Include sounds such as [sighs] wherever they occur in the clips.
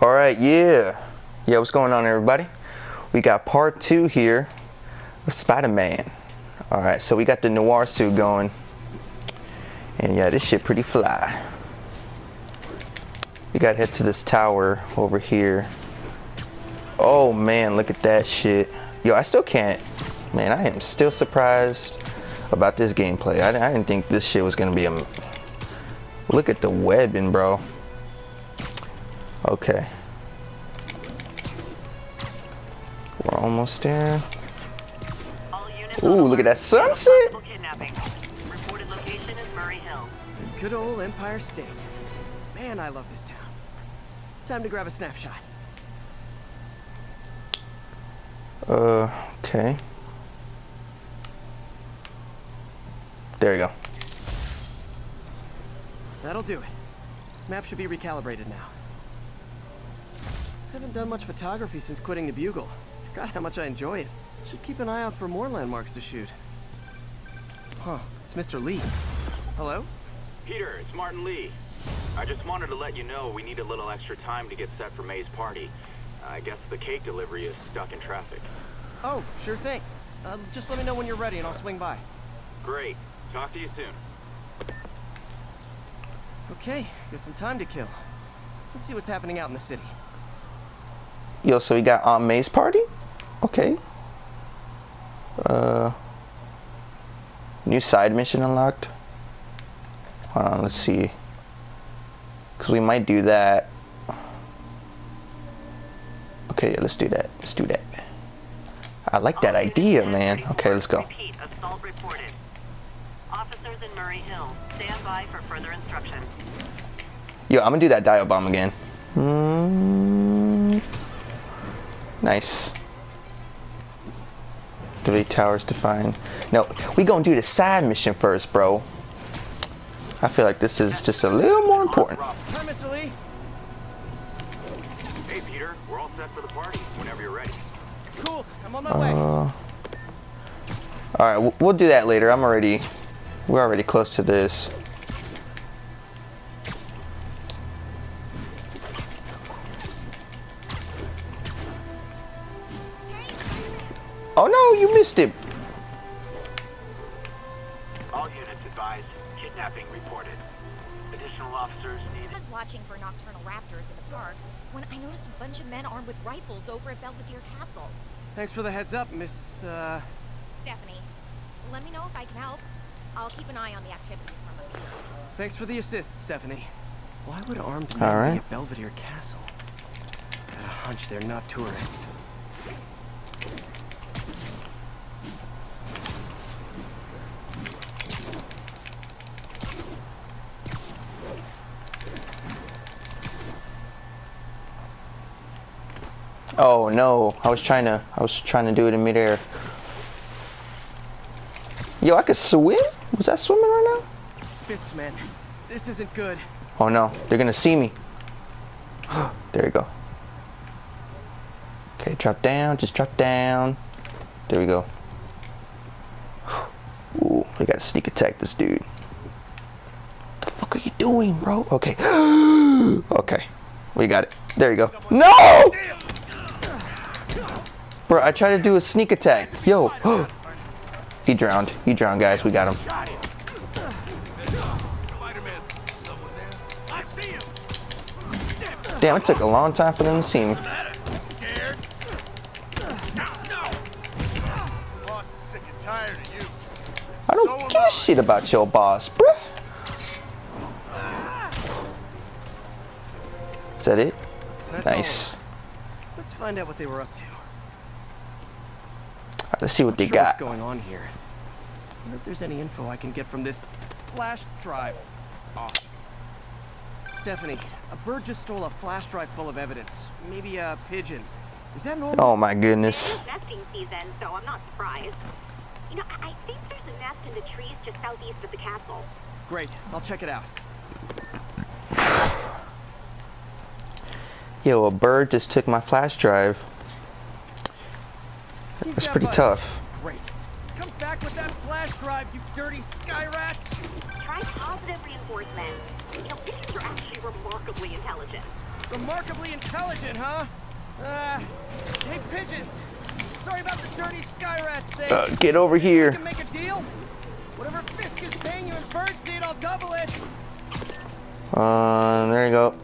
All right, yeah. Yeah, what's going on, everybody? We got part two here of Spider-Man. All right, so we got the noir suit going. And yeah, this shit pretty fly. We gotta head to this tower over here. Oh man, look at that shit. Yo, I still can't. Man, I am still surprised about this gameplay. I, I didn't think this shit was gonna be a. Look at the webbing, bro. Okay. We're almost there. Ooh, look at that sunset. Reported location is Murray Hill. Good old Empire State. Man, I love this town. Time to grab a snapshot. Uh, okay. There you go. That'll do it. Map should be recalibrated now. Haven't done much photography since quitting the Bugle. Forgot how much I enjoy it. Should keep an eye out for more landmarks to shoot. Huh, it's Mr. Li. Hello? Peter, it's Martin Li. I just wanted to let you know we need a little extra time to get set for May's party. I guess the cake delivery is stuck in traffic. Oh, sure thing. Uh, just let me know when you're ready and I'll swing by. Great. Talk to you soon. Okay, got some time to kill. Let's see what's happening out in the city. Yo, so we got Aunt May's party? Okay. Uh, new side mission unlocked. Hold on, let's see. Cause we might do that. Okay, yeah, let's do that. Let's do that. I like that idea, man. Okay, let's go. Assault reported. Officers in Murray Hill, stand by for further instructions. Yo, I'm gonna do that dial bomb again. Mm, nice. Three towers to find. No, we gonna do the side mission first, bro. I feel like this is just a little more important. Hi, Mr. Li. Hey, Peter, we're all set for the party whenever you're ready. Cool, I'm on my way. Uh, all right, we'll, we'll do that later. I'm already, we're already close to this. You missed him. All units advised. Kidnapping reported. Additional officers needed. I needed. was watching for nocturnal raptors in the park when I noticed a bunch of men armed with rifles over at Belvedere Castle. Thanks for the heads up, Miss, uh... Stephanie, let me know if I can help. I'll keep an eye on the activities from the field. Thanks for the assist, Stephanie. Why would armed men right. be at Belvedere Castle? Got a hunch they're not tourists. Oh no, I was trying to, I was trying to do it in midair. Yo, I could swim? Was that swimming right now? Fists, man. This isn't good. Oh no, they're gonna see me. [gasps] there you go. Okay, drop down, just drop down. There we go. [sighs] Ooh, we gotta sneak attack this dude. What the fuck are you doing, bro? Okay. [gasps] okay. We got it. There you go. No! Bro, I tried to do a sneak attack. Yo. [gasps] he drowned. He drowned, guys. We got him. Damn, it took a long time for them to see me. I don't give a shit about your boss, bruh. Is that it? Nice. Let's find out what they were up to. Alright, let's see what they Sure got. What's going on here? Wonder if there's any info I can get from this flash drive. Awesome. Stephanie, a bird just stole a flash drive full of evidence. Maybe a pigeon. Is that normal? Oh my goodness. It's nesting season, so I'm not surprised. You know, I I think there's a nest in the trees just southeast of the castle. Great. I'll check it out. Yo, a bird just took my flash drive. He's That's pretty buttons. tough. Great. Come back with that flash drive, you dirty sky rats! Try positive reinforcement. You know, pigeons are actually remarkably intelligent. Remarkably intelligent, huh? Uh, hey, pigeons. Sorry about the dirty sky rats thing. Uh, get over We here. can make a deal. Whatever Fisk is paying you in birdseed, I'll double it. Uh, there you go.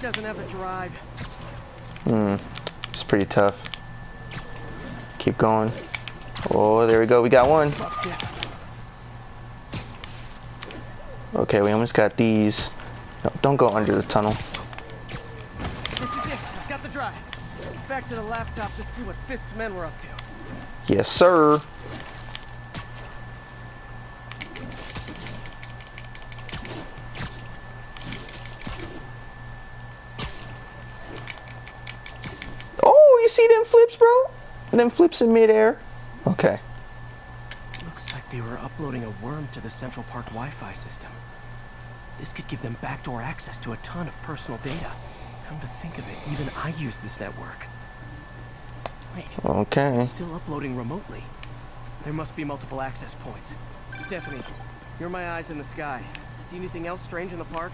Doesn't have the drive. Hmm. It's pretty tough. Keep going. Oh, there we go. We got one. Okay, we almost got these. No, don't go under the tunnel. This is it. I've got the drive. Back to the laptop to see what Fisk's men were up to. Yes, sir. Them flips in midair. Okay. Looks like they were uploading a worm to the Central Park Wi-Fi system. This could give them backdoor access to a ton of personal data. Come to think of it, even I use this network. Wait, Okay. it's still uploading remotely. There must be multiple access points. Stephanie, you're my eyes in the sky. See anything else strange in the park?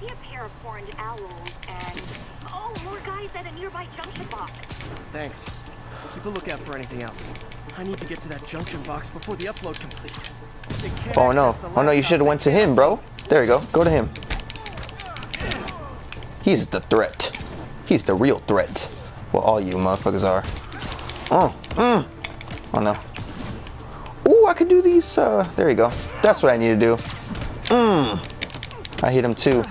I see a pair of horned owls and... Oh, more guys at a nearby junction box. Thanks. Keep a lookout for anything else. I need to get to that junction box before the upload completes. Oh no. Oh no, you should have went to him, bro. There you go. Go to him. He's the threat. He's the real threat. Well, all you motherfuckers are. Oh, mm. Oh no. Ooh, I could do these. Uh, there you go. That's what I need to do. Mmm. I hit him too.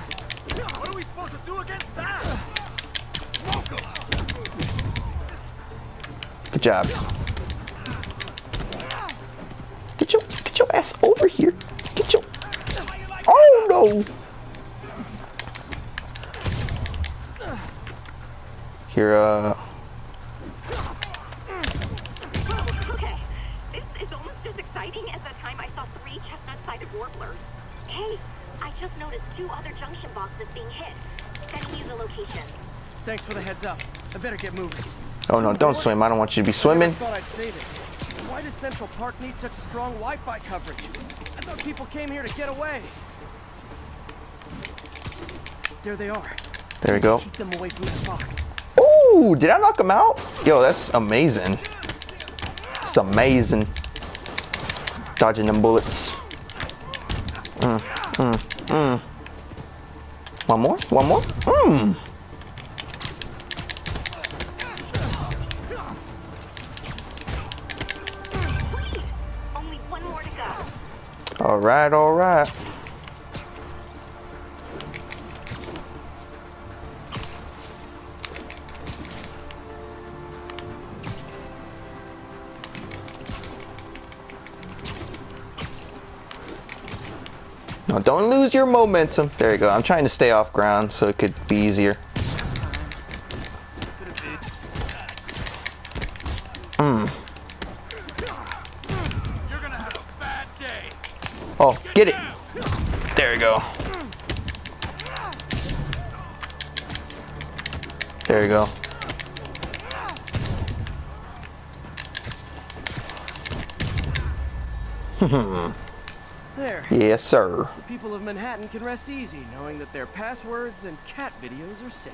Good job. Get your get your ass over here. Get your. Oh no. Here, uh. Okay, this is almost as exciting as the time I saw three chestnut-sided warblers. Hey, I just noticed two other junction boxes being hit. Send me the location. Thanks for the heads up. I better get moving. Oh no, don't swim. I don't want you to be swimming. I thought I'd say this. Why does Central Park need such strong Wi-Fi coverage? I thought people came here to get away. There they are. There we go. Keep them away from box. Ooh, did I knock him out? Yo, that's amazing. It's amazing. Dodging them bullets. Mm, mm, mm. One more? One more? Mmm. Right, all right. No, don't lose your momentum. There you go. I'm trying to stay off ground so it could be easier. Get it. There you go. There you go. [laughs] There. yes, sir. The people of Manhattan can rest easy knowing that their passwords and cat videos are safe.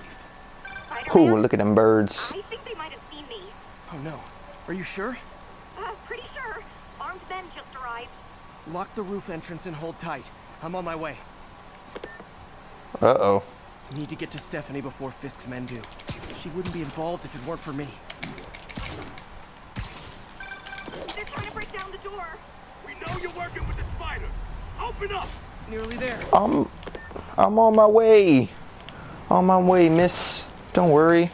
Ooh, Spider-Man? look at them birds. I think they might have seen me. Oh no. Are you sure? Uh, pretty sure. Armed men just arrived. Lock the roof entrance and hold tight. I'm on my way. Uh-oh. Need to get to Stephanie before Fisk's men do. She wouldn't be involved if it weren't for me. They're trying to break down the door. We know you're working with the spider. Open up. Nearly there. I'm I'm on my way. On my way, miss. Don't worry.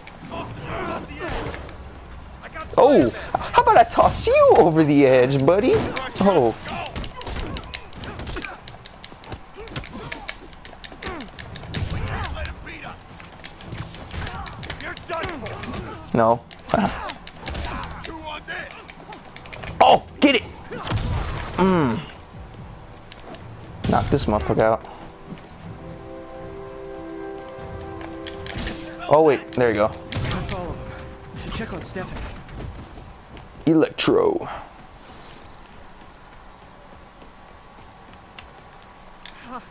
Oh, how about I toss you over the edge, buddy? Oh, no. Two on this. Oh, get it. Mmm. Knock this motherfucker out. Oh, wait. There you go. That's all of them. Should check on Stephanie. Electro. Oh,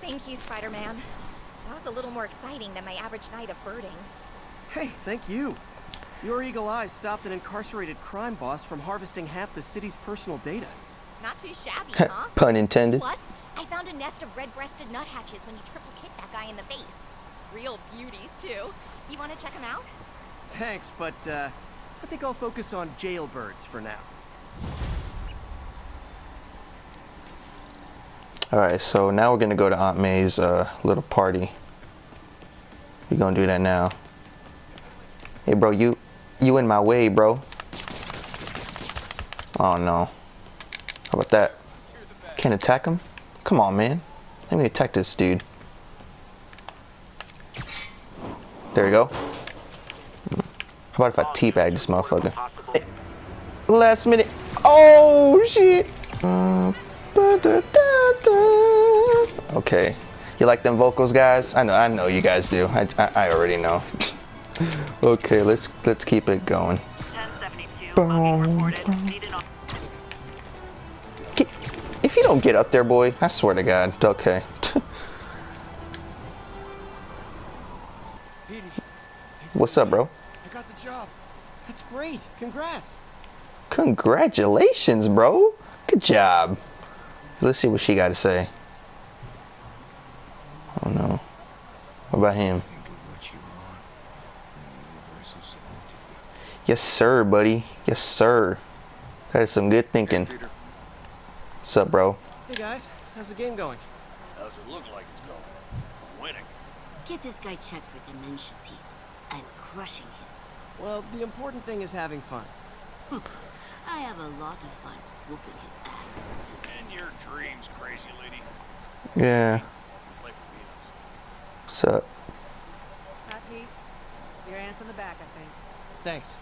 thank you, Spider-Man. That was a little more exciting than my average night of birding. Hey, thank you. Your eagle eye stopped an incarcerated crime boss from harvesting half the city's personal data. Not too shabby, huh? Pun intended. Plus, I found a nest of red-breasted nuthatches when you triple kick that guy in the face. Real beauties, too. You want to check them out? Thanks, but uh, I think I'll focus on jailbirds for now. Alright, so now we're gonna go to Aunt May's uh, little party. We're gonna do that now. Hey bro, you you in my way, bro. Oh no. How about that? Can't attack him? Come on, man. Let me attack this dude. There we go. How about if I teabag this motherfucker? Last minute. Oh shit. Okay. You like them vocals, guys? I know. I know you guys do. I, I, I already know. [laughs] okay, let's let's keep it going. Boom, buggy reported. boom. Need an Get, if you don't get up there, boy, I swear to God. Okay. [laughs] What's up, bro? I got the job. That's great. Congrats. Congratulations, bro. Good job. Let's see what she got to say. Oh no. What about him? Yes, sir, buddy. Yes, sir. That is some good thinking. What's up, bro? Hey guys, how's the game going? How's it look like it's going? I'm winning. Get this guy checked for dementia, Pete. I'm crushing him. Well, the important thing is having fun. I have a lot of fun whooping his ass. And your dreams, crazy lady. Yeah. Play for peanuts. What's up? Hi, Pete. Your aunt's in the back, I think. Thanks.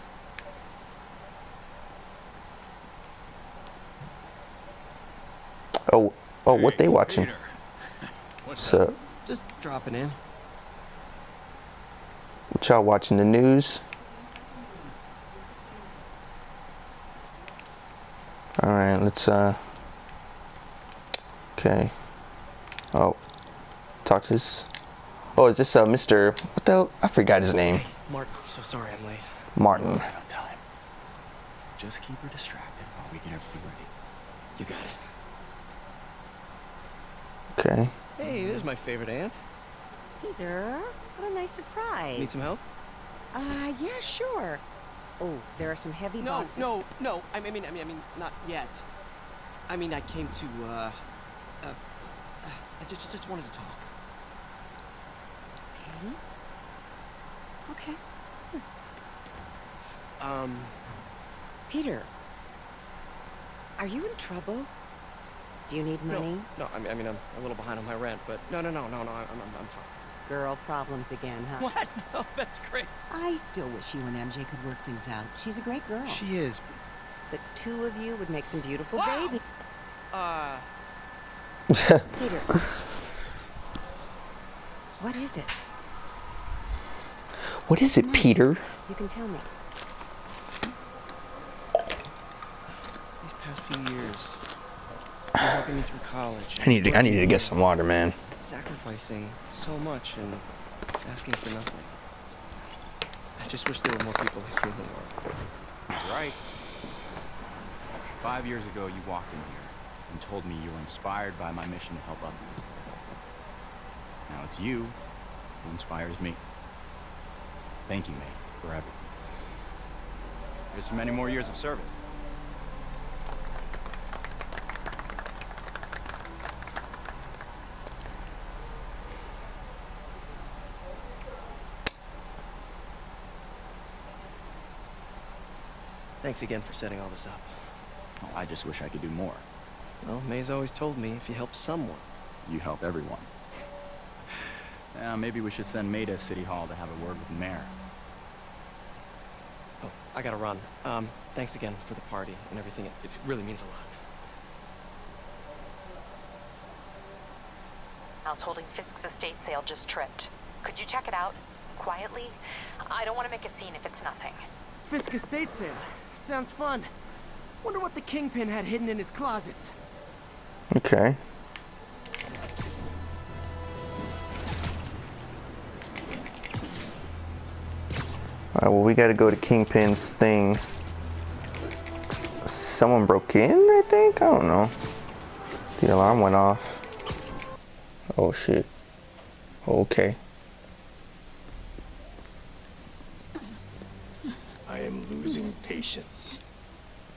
Oh, oh, what they watching? Peter. What's What's up? Just dropping in. What y'all watching the news? All right, let's uh. Okay. Oh, talk to this. Oh, is this uh Mr. What the? hell? I forgot his name. Mark, so sorry I'm late. Martin. on time. Just keep her distracted while we get everything ready. You got it. Okay. Hey, there's my favorite aunt. Peter, what a nice surprise. Need some help? Uh, yeah, sure. Oh, there are some heavy No, boxes. no, no. no. I mean, I mean, I mean, not yet. I mean, I came to, uh, uh, uh I just, just wanted to talk. Okay. Um, Peter, are you in trouble? Do you need money? no, no. I mean, I mean, I'm a little behind on my rent, but no, no, no, no, no. I'm, I'm, I'm fine. Girl problems again, huh? What? [laughs] No, that's crazy. I still wish you and MJ could work things out. She's a great girl. She is. The two of you would make some beautiful Wow. babies. Uh, [laughs] Peter. what is it? what is it, Peter? You can tell me. these past few years, you're helping me through college. I need to. I need to get some water, man. Sacrificing so much and asking for nothing. I just wish there were more people like you in the world. He's right. Five years ago, you walked in here and told me you were inspired by my mission to help others. Now it's you who inspires me. Thank you, May, for everything. Here's for many more years of service. Thanks again for setting all this up. Well, I just wish I could do more. Well, May's always told me if you help someone. You help everyone. Yeah, maybe we should send May to City Hall to have a word with the mayor. Oh, I gotta run. Um, thanks again for the party and everything. It, it really means a lot. House holding Fisk's estate sale just tripped. Could you check it out? Quietly? I don't want to make a scene if it's nothing. Fisk estate sale. Sounds fun. Wonder what the kingpin had hidden in his closets. Okay. Alright, well we gotta go to Kingpin's thing. Someone broke in, I think? I don't know. The alarm went off. Oh shit. Okay.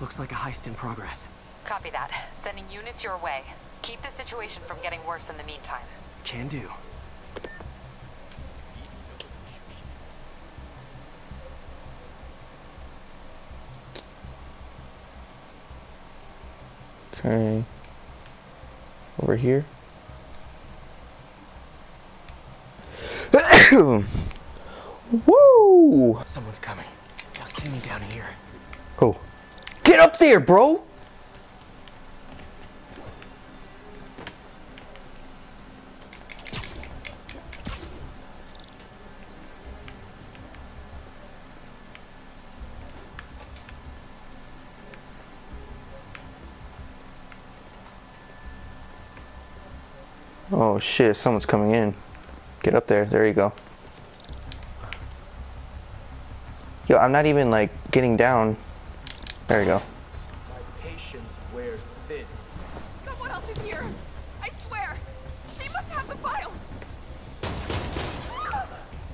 Looks like a heist in progress. Copy that. Sending units your way. Keep the situation from getting worse in the meantime. Can do. Okay. Over here. [coughs] Woo! Someone's coming. They'll see me down here. Up there, bro! Oh shit, someone's coming in. Get up there, there you go. Yo, I'm not even like getting down. There you go. Patience wears thin. Someone else is here. I swear. They must have the file.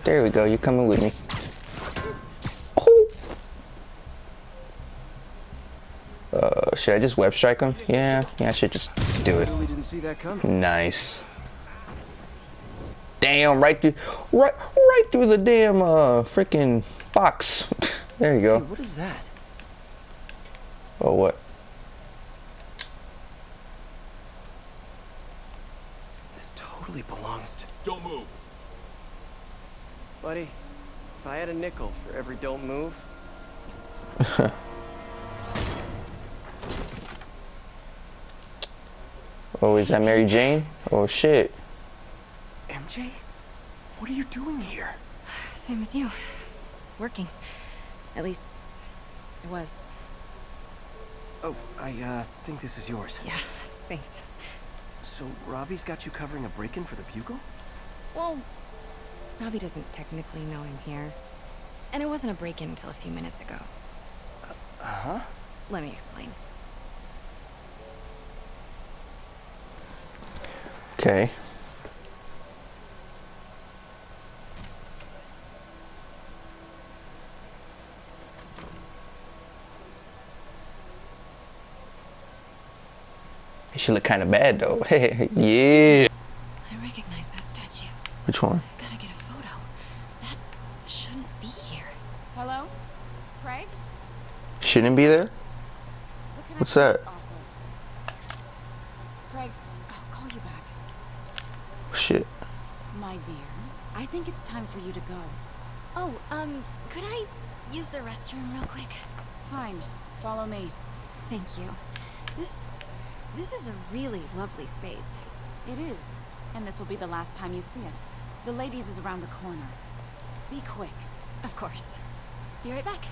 And there we go, you're coming with me. Oh! Uh, should I just web strike him? Yeah, yeah, I should just do it. Really didn't see that coming. Nice. Damn, right through, right, right through the damn uh freaking box. [laughs] there you Hey, go. what is that? Oh, what? This totally belongs to... Don't move. Buddy, if I had a nickel for every don't move... [laughs] Oh, is that Mary Jane? Oh shit. MJ? What are you doing here? Same as you. Working. At least, it was. Oh, I, uh, think this is yours. Yeah, thanks. So, Robbie's got you covering a break-in for the Bugle? Well, Robbie doesn't technically know I'm here. And it wasn't a break-in until a few minutes ago. Uh-huh. Let me explain. Okay. She look kind of bad though. [laughs] yeah. I recognize that statue. Which one? Gotta get a photo. That shouldn't be here. Hello? Craig? Shouldn't be there. What What's that? do this offer? Craig, I'll call you back. Shit. My dear, I think it's time for you to go. Oh, um, could I use the restroom real quick? Fine. Follow me. Thank you. This, this is a really lovely space. It is. And this will be the last time you see it. The ladies is around the corner. Be quick. Of course. Be right back.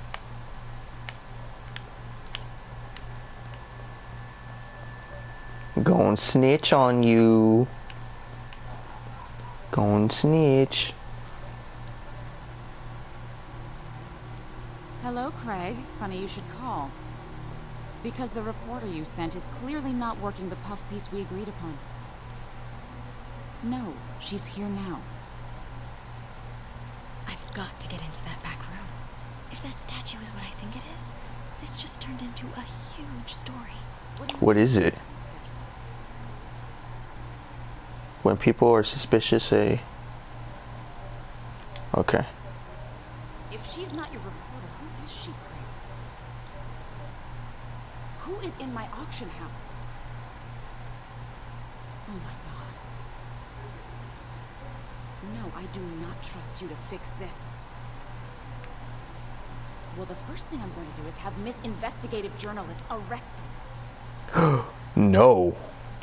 Gon' snitch on you. Gon' snitch. Hello, Craig. Funny you should call. Because the reporter you sent is clearly not working the puff piece we agreed upon. No, she's here now. I've got to get into that back room. If that statue is what I think it is, this just turned into a huge story. What is it? When people are suspicious, say. Okay. If she's not your reporter, who is she, Craig? Who is in my auction house? Oh my god. No, I do not trust you to fix this. Well, the first thing I'm going to do is have Miss Investigative Journalist arrested. [gasps] no.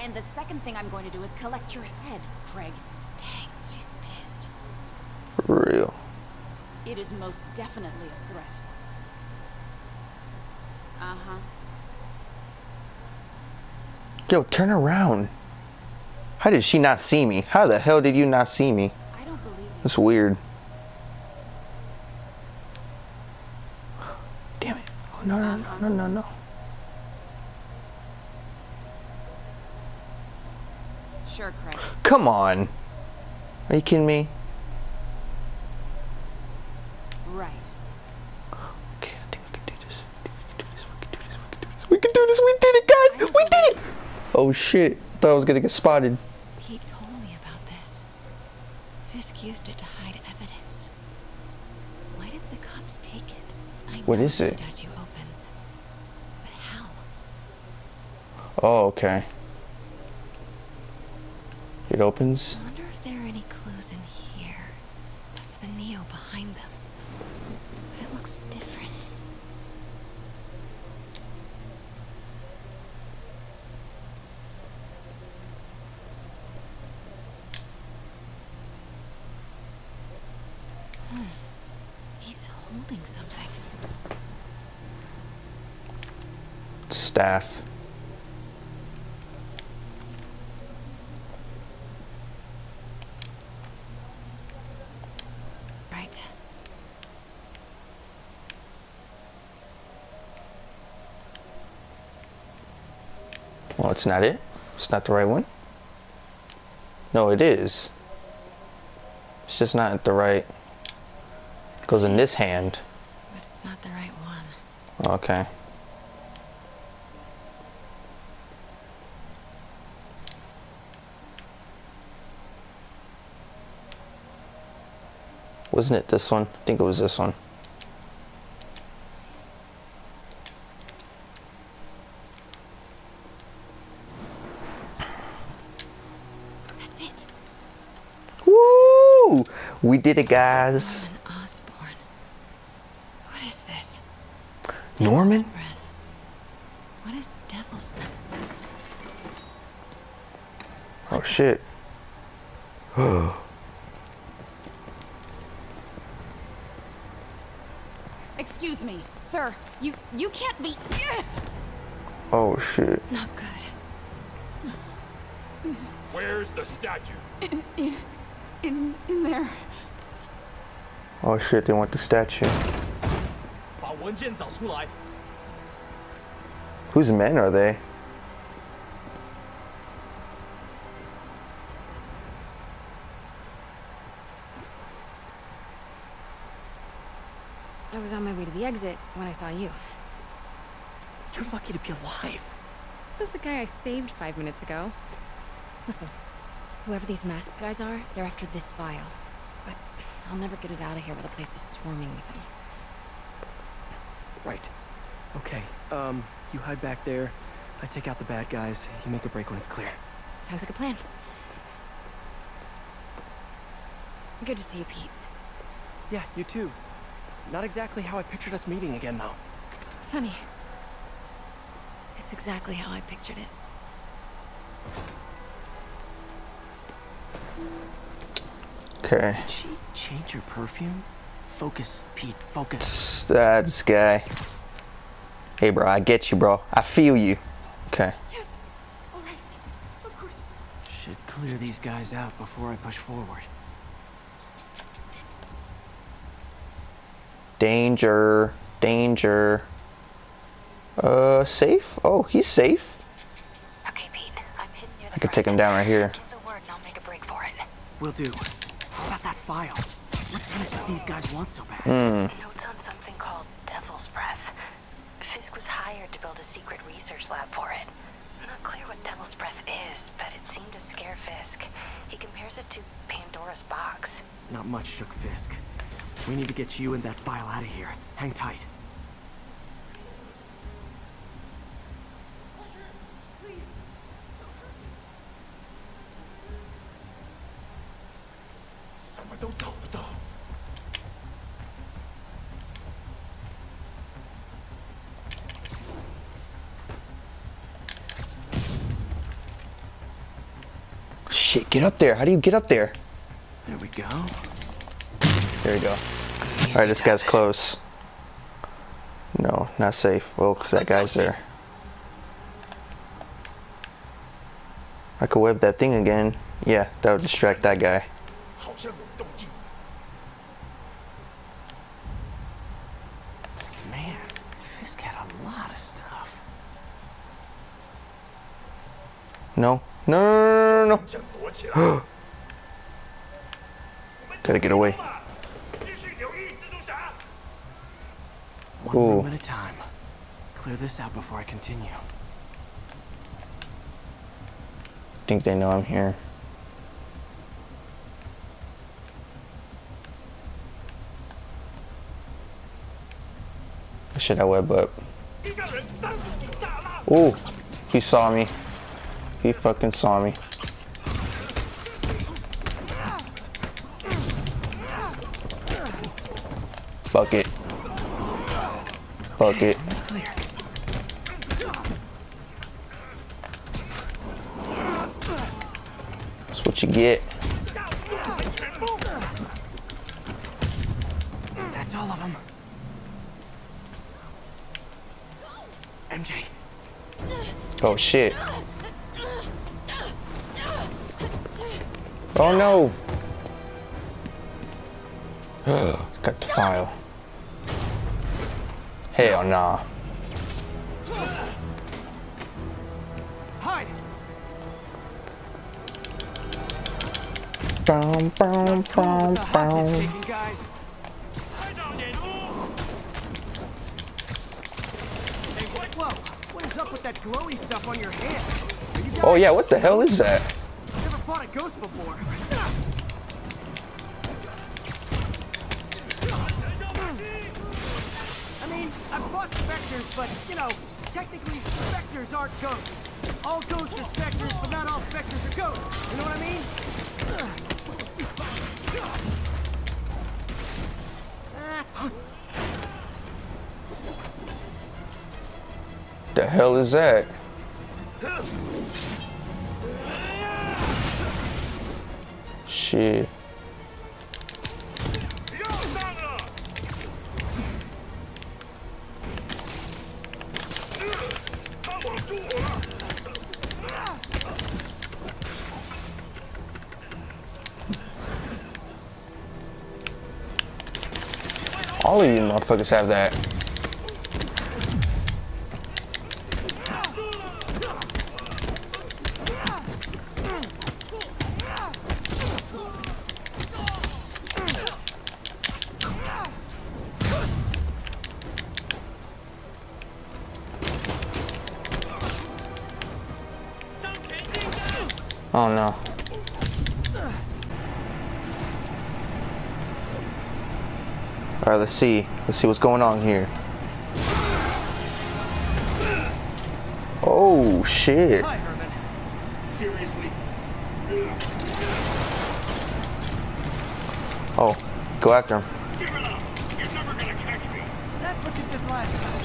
And the second thing I'm going to do is collect your head, Craig. Dang, she's pissed. For real. It is most definitely a threat. Uh-huh. Yo, turn around. How did she not see me? How the hell did you not see me? I don't believe you. That's weird. Damn it. Oh, no, no, no, no, no, no. Come on. Are you kidding me? Right. Okay, I think we can do this. We can do this. We did it, guys. We did it. Oh shit. I thought I was gonna get spotted. Pete told me about this. Fisk used it to hide evidence. Why didn't the cops take it? I What the it? statue opens. But how? Oh, okay. It opens. I wonder if there are any clues in here. That's the Neo behind them. But it looks different. Hmm. He's holding something. Staff. It's not it. It's not the right one. No, it is. It's just not the right. It goes in this hand. But it's not the right one. Okay. Wasn't it this one? I think it was this one. Did it, guys. Norman Osborn. What is this? Norman? Breath. What is devil's... Oh shit. [sighs] Excuse me, sir. You you can't be. [sighs] oh shit. Not good. Where's the statue? In, in, in, in there. Oh shit, they want the statue. Whose men are they? I was on my way to the exit when I saw you. You're lucky to be alive. This is the guy I saved five minutes ago. Listen, whoever these masked guys are, they're after this file. I'll never get it out of here while the place is swarming with them. Right. Okay, um, you hide back there. I take out the bad guys. You make a break when it's clear. Sounds like a plan. Good to see you, Pete. Yeah, you too. Not exactly how I pictured us meeting again, though. Funny. It's exactly how I pictured it. Okay. Did she change her perfume? Focus, Pete, focus. That's this guy. Hey, bro, I get you, bro. I feel you. Okay. Yes. All right. Of course. Should clear these guys out before I push forward. Danger. Danger. Uh, safe? Oh, he's safe. Okay, Pete. I'm hidden near the I could take him down right here. Give the word and I'll make a break for it. Will do file. What's in it that these guys want so bad? Hmm. Notes on something called Devil's Breath. Fisk was hired to build a secret research lab for it. Not clear what Devil's Breath is, but it seemed to scare Fisk. He compares it to Pandora's box. Not much shook Fisk. We need to get you and that file out of here. Hang tight. Up there. How do you get up there? There we go. There we go. Alright, this guy's close. No, not safe. Well, because that guy's there. I could web that thing again. Yeah, that would distract that guy. Man, Fisk had a lot of stuff. No. No, no, no, no. [gasps] Gotta get away. One Ooh. room at a time. Clear this out before I continue. think they know I'm here. Should I web up? Ooh, he saw me. He fucking saw me. Fuck it. Fuck it. That's what you get. That's all of them. MJ. Oh shit. Oh no. Got the file. Hell nah. Hide! Boom, boom, boom, The boom. taking guys. Hey, what? Whoa! What is up with that glowy stuff on your hand? You Oh yeah, what the hell is that? Ghost before. I mean, I've fought specters, but, you know, technically specters aren't ghosts. All ghosts are specters, but not all specters are ghosts. You know what I mean? The hell is that? All of you motherfuckers have that. Let's see. Let's see what's going on here. Oh shit. Hi, Seriously? Oh, go after him. That's what you said last time.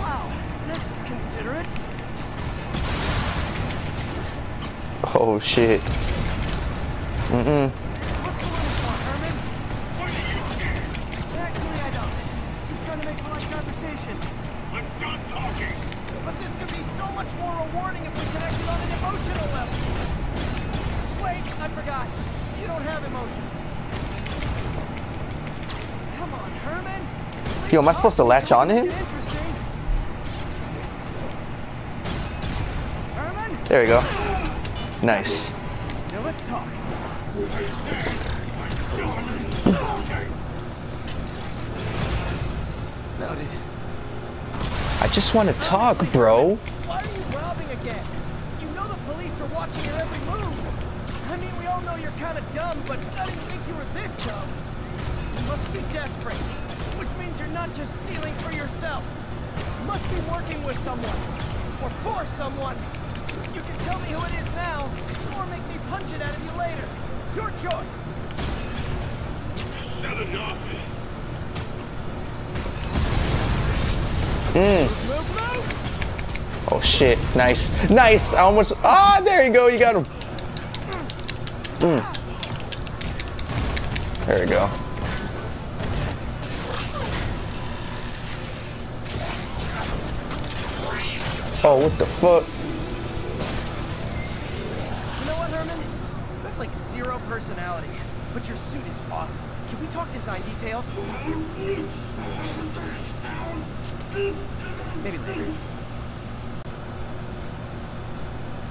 Wow, that's considerate. Oh shit. Mm-mm. So much more rewarding if we connected on an emotional level. Wait, I forgot. You don't have emotions. Come on, Herman. Yo, am I supposed to latch on to him? Herman? There we go. Nice. Now let's talk. Noted. I just want to talk, bro. Why are you robbing again? You know the police are watching your every move. I mean, we all know you're kind of dumb, but I didn't think you were this dumb. You must be desperate, which means you're not just stealing for yourself. You must be working with someone, or for someone. You can tell me who it is now, or make me punch it out of you later. Your choice. Not enough. Mm. Oh shit! Nice, nice. I almost. Ah, there you go. You got him. Mm. There we go. Oh, what the fuck? You know what, Herman? You have like zero personality, but your suit is awesome. Can we talk design details? Maybe later.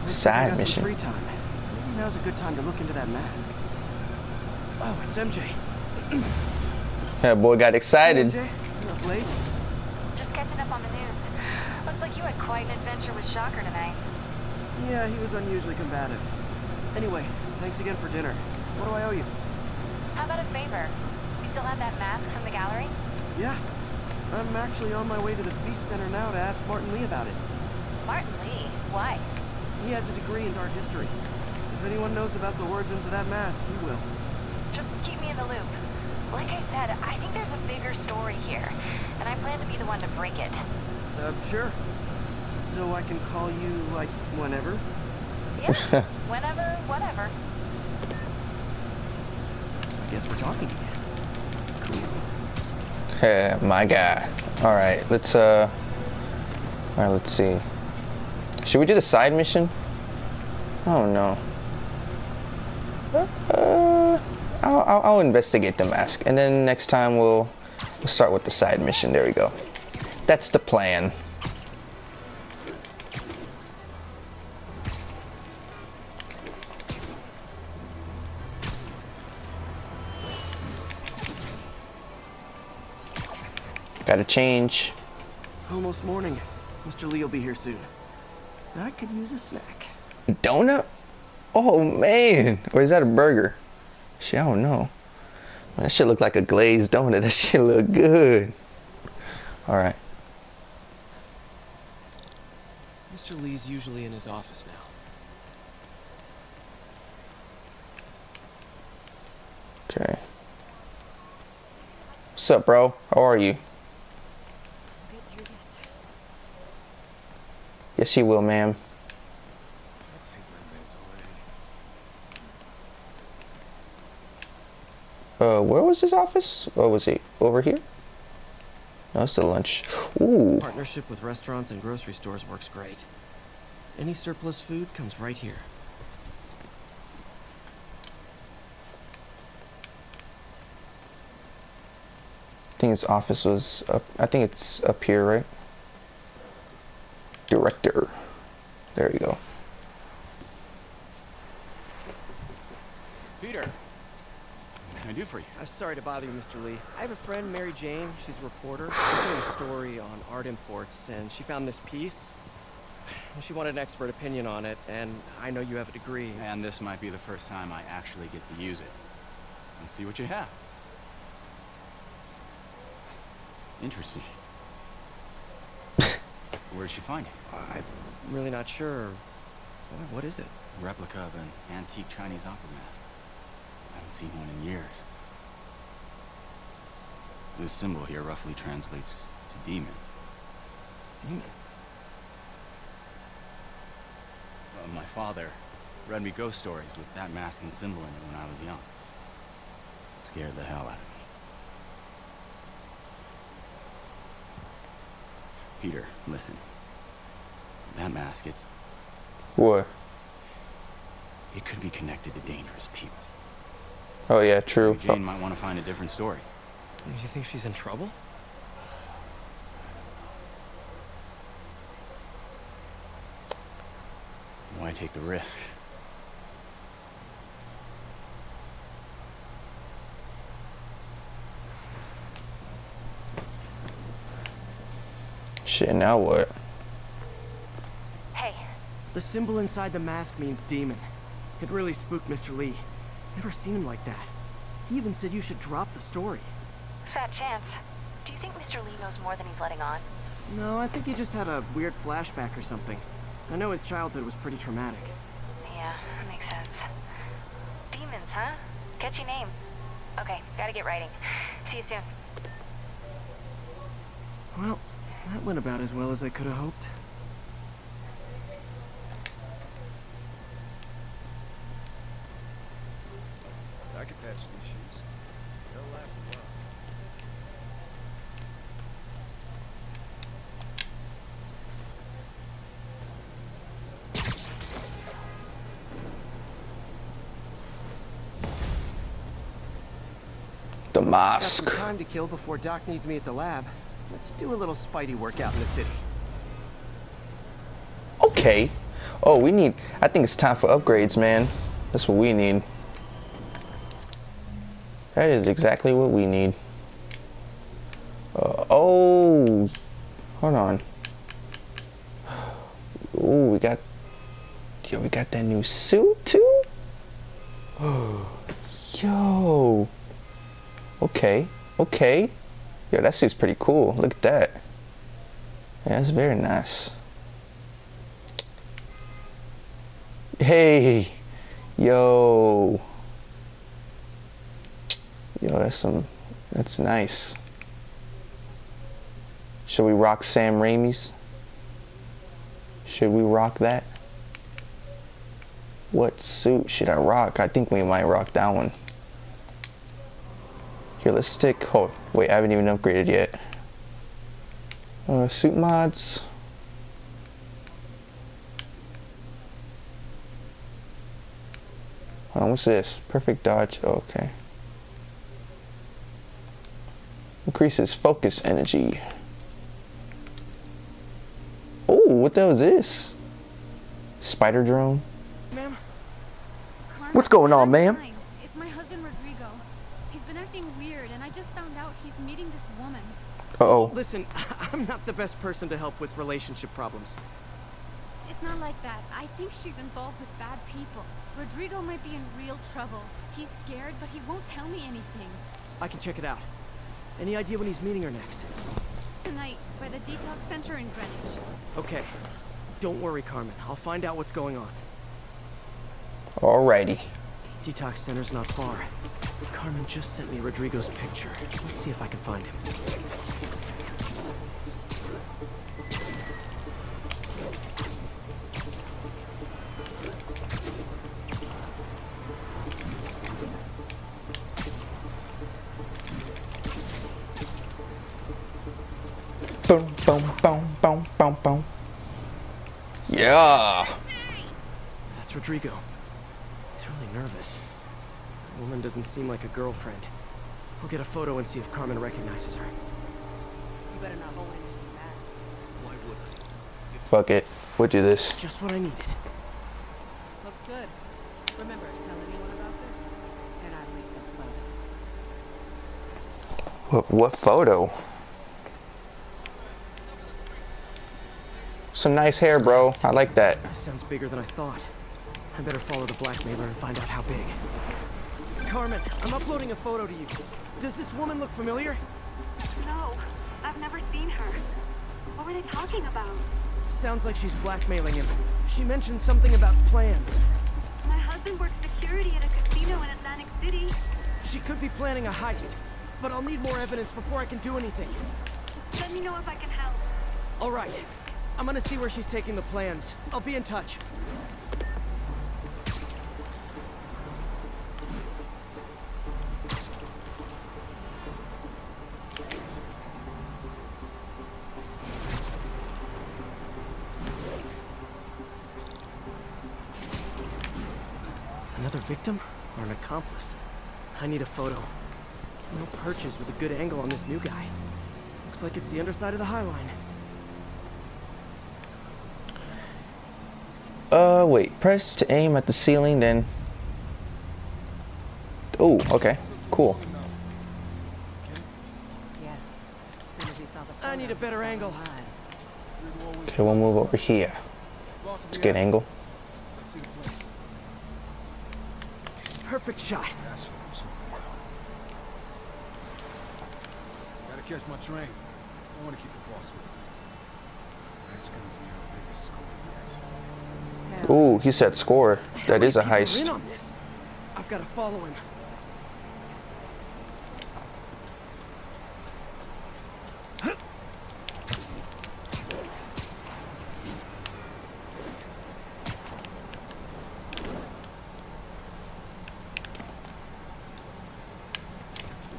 Looks like I Side mission. Free time. Maybe now's a good time to look into that mask. Oh, it's MJ. [clears throat] That boy got excited. MJ, you up late? Just catching up on the news. Looks like you had quite an adventure with Shocker tonight. Yeah, he was unusually combative. Anyway, thanks again for dinner. What do I owe you? How about a favor? You still have that mask from the gallery? Yeah. I'm actually on my way to the Feast Center now to ask Martin Li about it. Martin Li? Why? He has a degree in art history. If anyone knows about the origins of that mask, he will. Just keep me in the loop. Like I said, I think there's a bigger story here, and I plan to be the one to break it. Uh, sure. So I can call you, like, whenever? Yeah, [laughs] whenever, whatever. So I guess we're talking again. Yeah, my guy. All right, let's uh. All right, let's see. Should we do the side mission? Oh no. Uh, I'll, I'll, I'll investigate the mask, and then next time we'll we'll start with the side mission. There we go. That's the plan. Gotta change. Almost morning. Mr. Li will be here soon. I could use a snack. Donut? Oh man, or is that a burger? Shit, I don't know. That shit look like a glazed donut. [laughs] That shit look good. All right. Mr. Li's usually in his office now. Okay. What's up, bro? How are you? Yes, you will, ma'am. Uh, where was his office? Or was he over here? No, it's the lunch. Ooh. Partnership with restaurants and grocery stores works great. Any surplus food comes right here. I think his office was up. I think it's up here, right? Director. There you go. Peter, what can I do for you? I'm sorry to bother you, Mr. Li. I have a friend, Mary Jane. She's a reporter. She's doing a story on art imports, and she found this piece. [sighs] She wanted an expert opinion on it, and I know you have a degree. And this might be the first time I actually get to use it. Let's see what you have. Interesting. [laughs] Where did she find it? I'm really not sure. What- What is it? A replica of an antique Chinese opera mask. I haven't seen one in years. This symbol here roughly translates to demon. Demon? Uh, my father read me ghost stories with that mask and symbol in it when I was young. Scared the hell out of me. Peter, listen. That mask, it's... What? It could be connected to dangerous people. Oh yeah, true. Jane might want to find a different story. Do you think she's in trouble? Why take the risk? Shit, now what? Hey. The symbol inside the mask means demon. It really spooked Mr. Li. Never seen him like that. He even said you should drop the story. Fat chance. Do you think Mr. Li knows more than he's letting on? No, I think he just had a weird flashback or something. I know his childhood was pretty traumatic. Yeah, that makes sense. Demons, huh? Catchy name. Okay, gotta get writing. See you soon. Well, that went about as well as I could have hoped. The Got some time to kill before Doc needs me at the lab. Let's do a little Spidey workout in the city. Okay. Oh, we need. I think it's time for upgrades, man. That's what we need. That is exactly what we need. Uh, oh, hold on. Oh, we got. Yo, we got that new suit that suit's pretty cool. Look at that. Yeah, that's very nice. Hey, yo, yo, that's some, that's nice. Should we rock Sam Raimi's? Should we rock that? What suit should I rock? I think we might rock that one. Here, let's stick. Oh, wait, I haven't even upgraded yet. Uh, suit mods. Hold on, what's this? Perfect dodge. Oh, okay. Increases focus energy. Oh, what the hell is this? Spider drone? Ma'am? What's going on, ma'am? Uh oh. Listen, [laughs] I'm not the best person to help with relationship problems. It's not like that. I think she's involved with bad people. Rodrigo might be in real trouble. He's scared, but he won't tell me anything. I can check it out. Any idea when he's meeting her next? Tonight, by the detox center in Greenwich. Okay. Don't worry, Carmen. I'll find out what's going on. Alrighty. Detox center's not far. Carmen just sent me Rodrigo's picture. Let's see if I can find him. Boom, boom, boom, boom, boom, boom. Yeah. That's Rodrigo. He's really nervous. The woman doesn't seem like a girlfriend. We'll get a photo and see if Carmen recognizes her. You better not hold anything back. Why would I? Fuck it. We'll do this. Just what I needed. Looks good. Remember, tell anyone about this, and I'll leave the photo. What, what photo? Some nice hair, bro. I like that. This sounds bigger than I thought. I better follow the blackmailer and find out how big. Carmen, I'm uploading a photo to you. Does this woman look familiar? No, I've never seen her. What were they talking about? Sounds like she's blackmailing him. She mentioned something about plans. My husband works security at a casino in Atlantic City. She could be planning a heist, but I'll need more evidence before I can do anything. Let me know if I can help. All right. I'm gonna see where she's taking the plans. I'll be in touch. Another victim or an accomplice? I need a photo. No perches with a good angle on this new guy. Looks like it's the underside of the High Line. Uh, wait. Press to aim at the ceiling, then. Oh, okay. Cool. Yeah. As soon as he saw the I need a better angle. Okay, we'll move over here. It's a good angle. Perfect shot. Gotta catch my train. I want to keep the boss with me. That's gonna be our biggest score yet. Ooh, he said score. That is a People are in heist. I've got to follow him.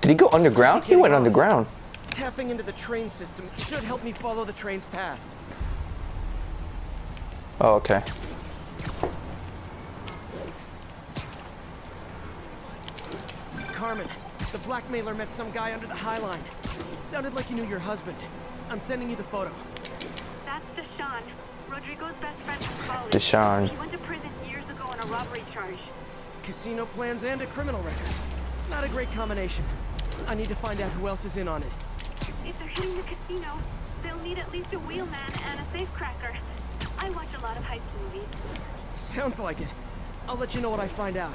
Did he go underground? He went underground. Tapping into the train system should help me follow the train's path. Oh, okay. Carmen, the blackmailer met some guy under the High Line. Sounded like he knew your husband. I'm sending you the photo. That's Deshaun, Rodrigo's best friend from college. Deshaun. He went to prison years ago on a robbery charge. Casino plans and a criminal record. Not a great combination. I need to find out who else is in on it. If they're hitting the casino, they'll need at least a wheelman and a safecracker. I watch a lot of heist movies. Sounds like it. I'll let you know what I find out.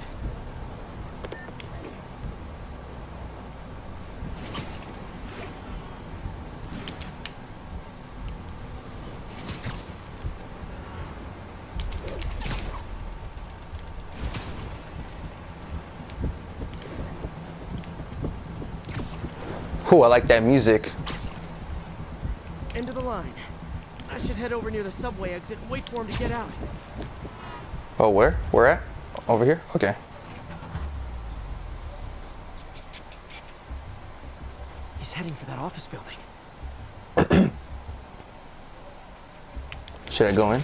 Ooh, I like that music. End of the line. I should head over near the subway exit and wait for him to get out. Oh, where? Where at? Over here? Okay. He's heading for that office building. [clears throat] Should I go in?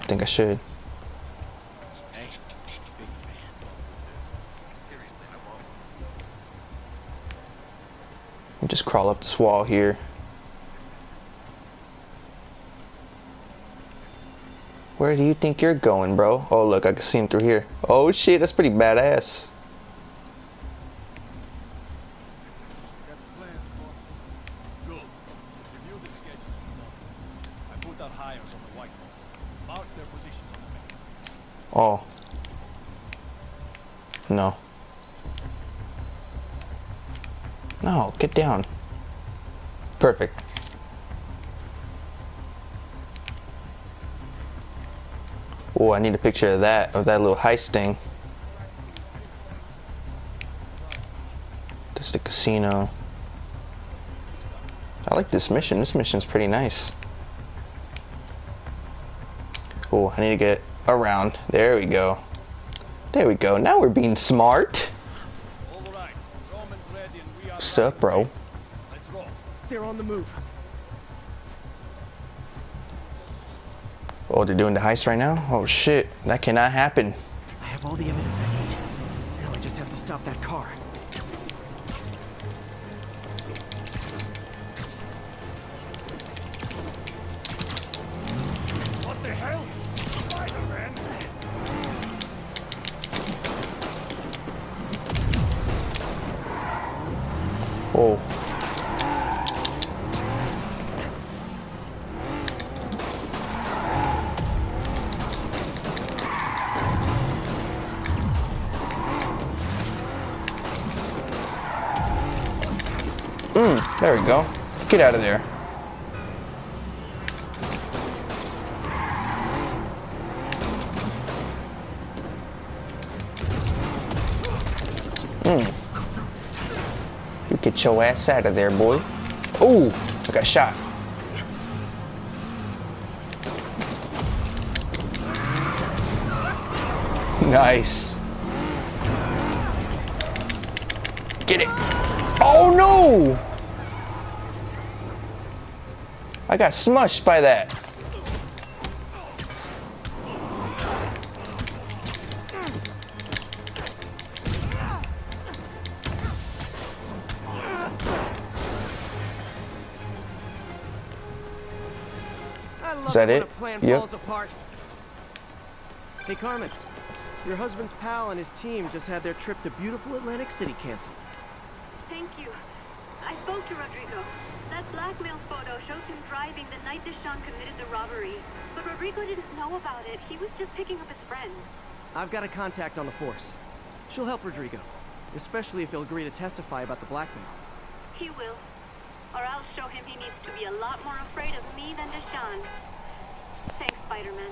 I think I should. Just crawl up this wall here. Where do you think you're going, bro? Oh, look, I can see him through here. Oh, shit, that's pretty badass. Picture of that, of that little heist thing. That's the casino. I like this mission. This mission's pretty nice. Oh, I need to get around. There we go. There we go. Now we're being smart. All right, ready and we are What's up, bro? Let's go. They're on the move. Oh, they're doing the heist right now? Oh shit, that cannot happen. I have all the evidence I need. Now I just have to stop that car. What the hell? Spider-Man? Oh. There we go. Get out of there. Mm. You get your ass out of there, boy. Ooh, I got shot. Nice. Get it. Oh no! I got smushed by that. I love Is that it? Yep. Hey, Carmen. Your husband's pal and his team just had their trip to beautiful Atlantic City canceled. Thank you. I I spoke to Rodrigo. That blackmail photo shows him driving the night Deshawn committed the robbery. But Rodrigo didn't know about it. He was just picking up his friend. I've got a contact on the force. She'll help Rodrigo, especially if he'll agree to testify about the blackmail. He will. Or I'll show him he needs to be a lot more afraid of me than Deshawn. Thanks, Spider-Man.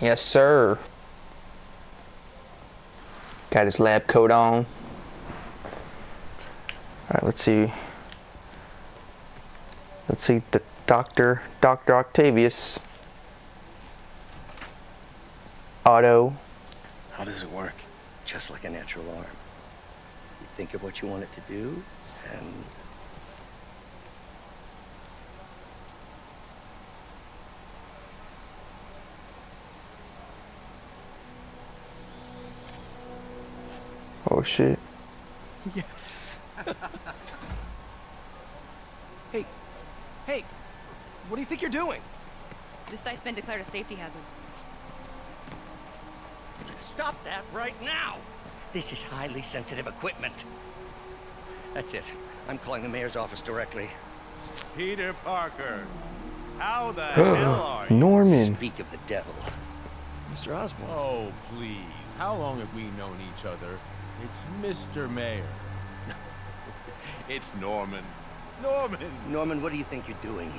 Yes, sir. Got his lab coat on. Alright, let's see. Let's see the Doctor, Dr. Octavius. Otto. How does it work? Just like a natural arm. You think of what you want it to do, and Oh shit. Yes. [laughs] hey, hey, what do you think you're doing? This site's been declared a safety hazard. Stop that right now! This is highly sensitive equipment. That's it. I'm calling the mayor's office directly. Peter Parker, how the [gasps] hell are you? Norman. Speak of the devil. Mr. Osborn. Oh, please. How long have we known each other? It's Mr. Mayor. It's Norman. Norman! Norman, what do you think you're doing?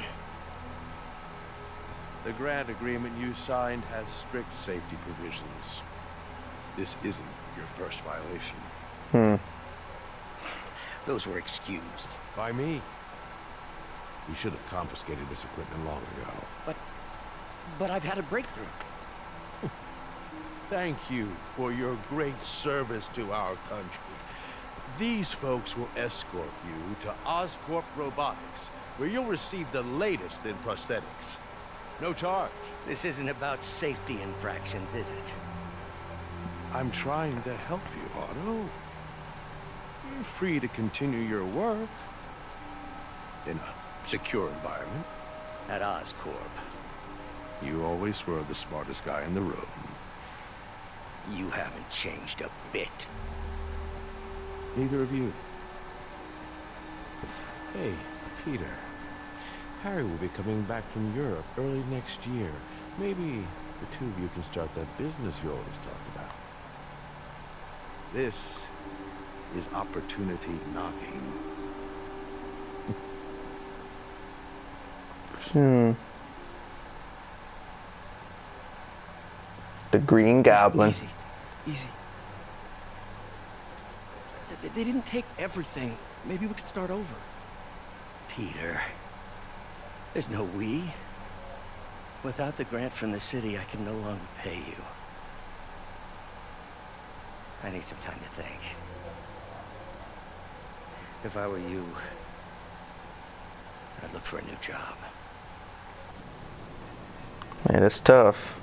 The grant agreement you signed has strict safety provisions. This isn't your first violation. Hmm. Those were excused. By me. We should have confiscated this equipment long ago. But, but I've had a breakthrough. [laughs] Thank you for your great service to our country. These folks will escort you to Oscorp Robotics, where you'll receive the latest in prosthetics. No charge. This isn't about safety infractions, is it? I'm trying to help you, Otto. You're free to continue your work in a secure environment. At Oscorp. You always were the smartest guy in the room. You haven't changed a bit. Neither of you. Hey, Peter. Harry will be coming back from Europe early next year. Maybe the two of you can start that business you always talk about. This is opportunity knocking. Hmm. The Green Goblin. Easy, easy. They, they didn't take everything. Maybe we could start over. Peter. There's no we. Without the grant from the city, I can no longer pay you. I need some time to think. If I were you, I'd look for a new job. Man, it's tough.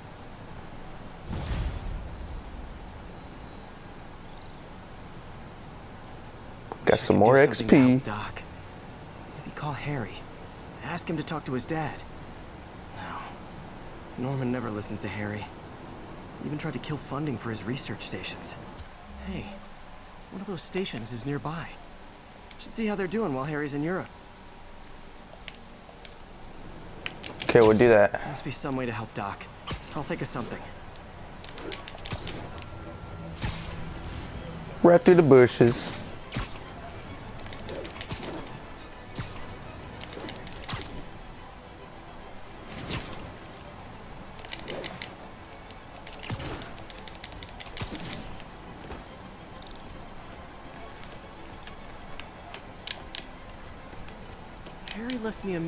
Got some more Do something to XP. Doc. Maybe call Harry. Ask him to talk to his dad. No. Norman never listens to Harry. Even tried to kill funding for his research stations. Hey, one of those stations is nearby. Should see how they're doing while Harry's in Europe. Okay, we'll do that. Must be some way to help Doc. I'll think of something. Right through the bushes.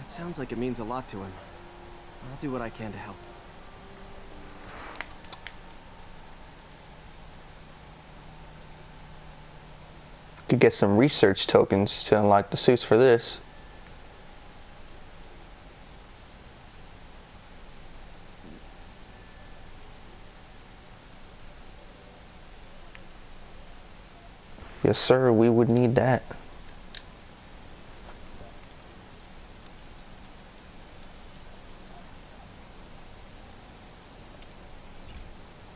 it sounds like it means a lot to him. I'll do what I can to help. should get some research tokens to unlock the suits for this. Yes, sir, we would need that.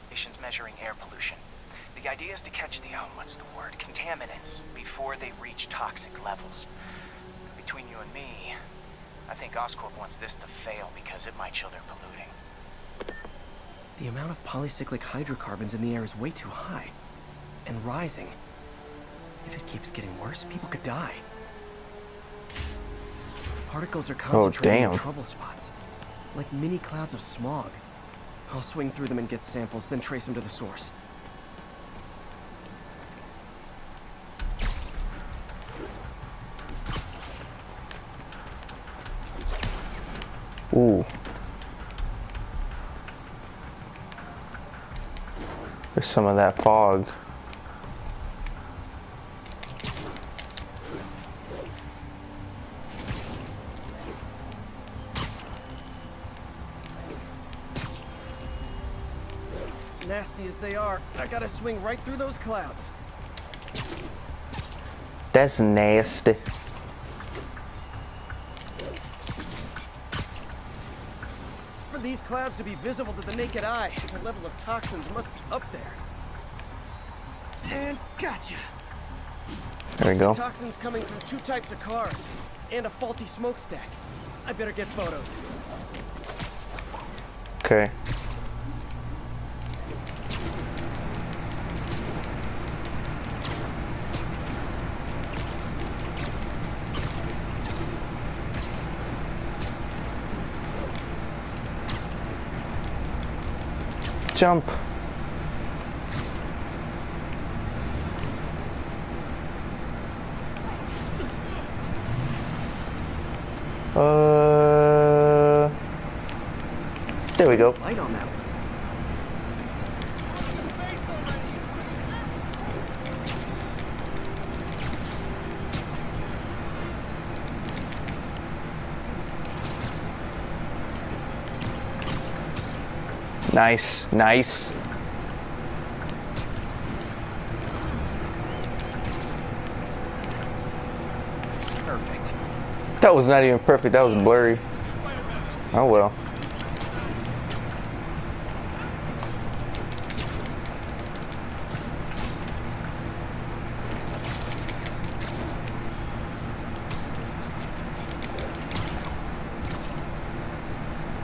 Stations measuring air pollution. The idea is to catch the, oh, what's the word, contaminants before they reach toxic levels. Between you and me, I think Oscorp wants this to fail because it might show they're polluting. The amount of polycyclic hydrocarbons in the air is way too high. And rising. If it keeps getting worse, people could die. Particles are oh, concentrated in trouble spots. Like mini clouds of smog. I'll swing through them and get samples, then trace them to the source. Some of that fog. Nasty as they are, I gotta swing right through those clouds. That's nasty. For these clouds to be visible to the naked eye, the level of toxins must be up there. And gotcha. There we go. Toxins coming from two types of cars and a faulty smokestack. I better get photos. Okay. Jump. Uh, there we go. Light on that Nice, nice. Perfect. That was not even perfect. That was blurry. Oh well.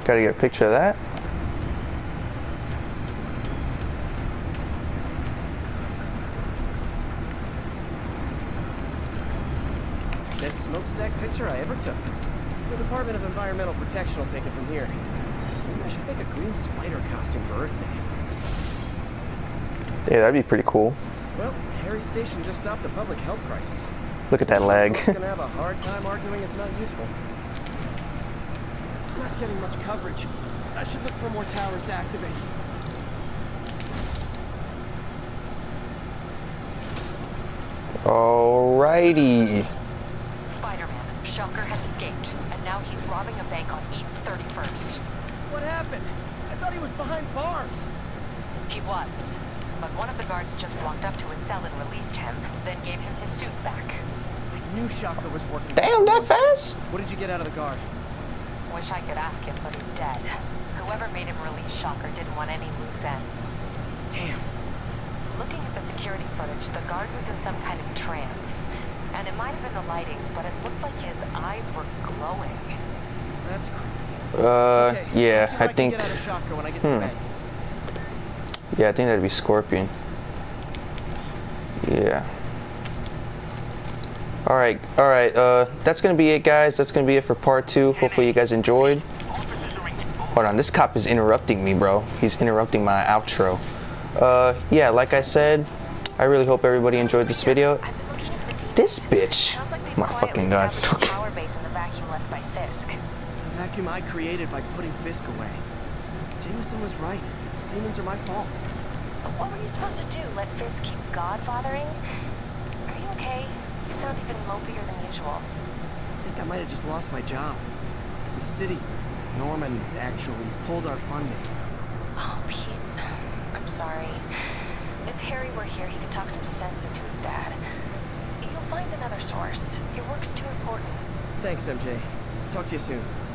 Gotta get a picture of that. Best smokestack picture I ever took. The Department of Environmental Protection will take it from here. Maybe I should make a green spider costume for Earth Day. Yeah, that'd be pretty cool. Well, Harry Station just stopped a public health crisis. Look at that leg. Folks gonna [laughs] have a hard time arguing it's not useful. Not getting much coverage. I should look for more towers to activate. Alrighty. Spider-Man, Shocker has escaped, and now he's robbing a bank on East 31st. What happened? I thought he was behind bars. He was, but one of the guards just walked up to his cell and released him, then gave him his suit back. I knew Shocker was working. Damn, that fast? What did you get out of the guard? Wish I could ask him, but he's dead. Whoever made him release Shocker didn't want any loose ends. Damn. Looking at the security footage, the guard was in some kind of trance. And it might have been the lighting, but it looked like his eyes were glowing. That's creepy. Uh, Okay, yeah, let's see what I think. get out of Shocker when I get Hmm. bed. Yeah, I think that'd be Scorpion. Yeah. All right, all right. Uh, that's gonna be it, guys. That's gonna be it for part two. Hopefully, you guys enjoyed. Hold on, this cop is interrupting me, bro. He's interrupting my outro. Uh, yeah, like I said, I really hope everybody enjoyed this video. This bitch. My fucking god. Power base in the vacuum left by Fisk. The vacuum I created by putting Fisk away. Jameson was right. Demons are my fault. But what were you supposed to do? Let Fisk keep godfathering? Are you okay? You sound even mopier than usual. I think I might have just lost my job. The city, Norman, actually pulled our funding. Oh, Pete. I'm sorry. If Harry were here, he could talk some sense into his dad. You'll find another source. Your work's too important. Thanks, MJ. Talk to you soon.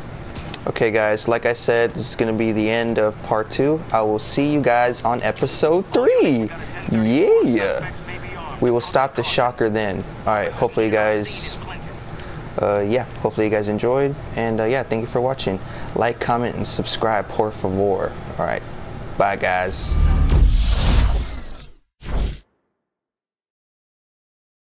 Okay, guys, like I said, this is going to be the end of part two. I will see you guys on episode three. Yeah. We will stop the shocker then. All right, hopefully you guys, uh, yeah, hopefully you guys enjoyed. And uh, yeah, thank you for watching. Like, comment, and subscribe, por favor. All right, bye, guys.